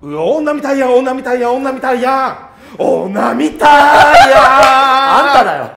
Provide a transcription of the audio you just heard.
うわ女みたいや女みたいや女みたいや。女みたいや。あんただよ。